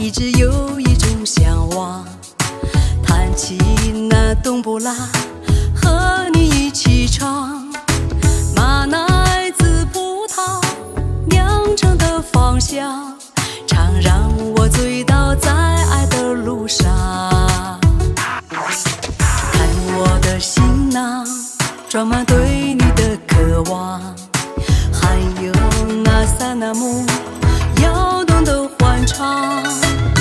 一直有一种向往。弹起那冬不拉，和你一起唱。马奶子葡萄酿成的芳香，常让我醉倒在爱的路上。看我的行囊，装满对你的渴望，还有那萨那木。摇动的欢唱。